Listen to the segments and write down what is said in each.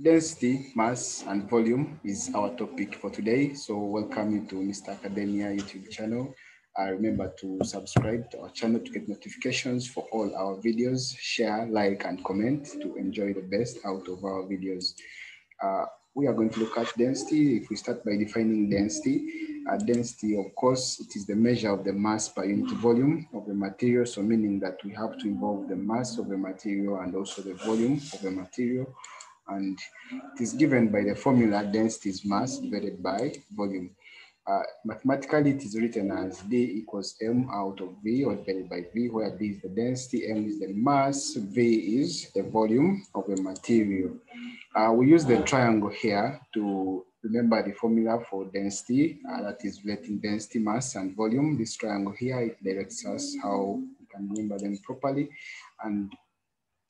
density, mass, and volume is our topic for today. So welcome you to Mr. Academia YouTube channel. Uh, remember to subscribe to our channel to get notifications for all our videos, share, like, and comment to enjoy the best out of our videos. Uh, we are going to look at density. If we start by defining density, uh, density, of course, it is the measure of the mass per unit volume of the material. So meaning that we have to involve the mass of the material and also the volume of the material. And it is given by the formula density is mass divided by volume. Uh, mathematically, it is written as D equals M out of V or divided by V, where D is the density, M is the mass, V is the volume of a material. Uh, we use the triangle here to remember the formula for density, uh, that is relating density, mass, and volume. This triangle here, it directs us how we can remember them properly. And,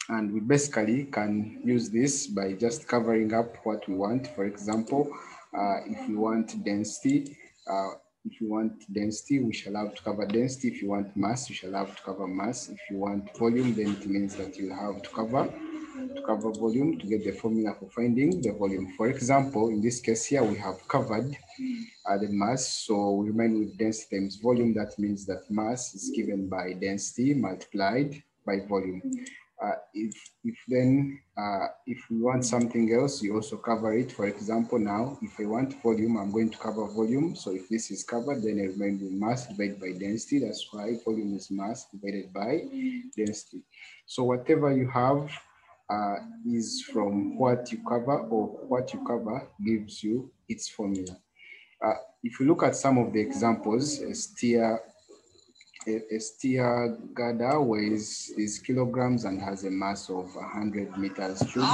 and we basically can use this by just covering up what we want. For example, uh, if we want density, uh, if you want density, we shall have to cover density. If you want mass, you shall have to cover mass. If you want volume, then it means that you have to cover to cover volume to get the formula for finding the volume. For example, in this case here, we have covered uh, the mass. So we remain with density times volume. That means that mass is given by density multiplied by volume. Uh, if, if then, uh, if we want something else, you also cover it. For example, now, if I want volume, I'm going to cover volume. So if this is covered, then I remain with mass divided by density. That's why volume is mass divided by density. So whatever you have uh, is from what you cover or what you cover gives you its formula. Uh, if you look at some of the examples, a steer, a, a steer girder weighs is kilograms and has a mass of 100 meters cubed.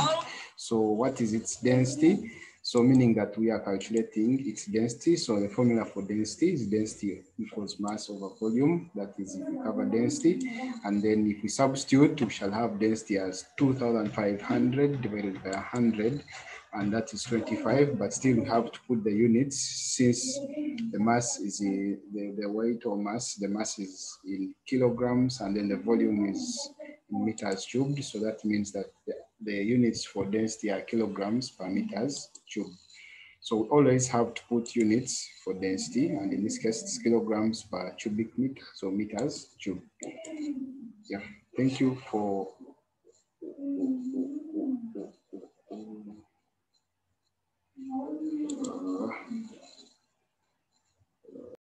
So what is its density? So meaning that we are calculating its density. So the formula for density is density equals mass over volume. That is if we cover density. And then if we substitute, we shall have density as 2,500 divided by 100. And that is 25, but still we have to put the units since the mass is the, the weight or mass, the mass is in kilograms and then the volume is in meters cubed. So that means that the, the units for density are kilograms per meters cubed. So we always have to put units for density, and in this case, it's kilograms per cubic meter, so meters cubed. Yeah, thank you for.